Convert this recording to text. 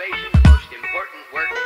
observation, the most important work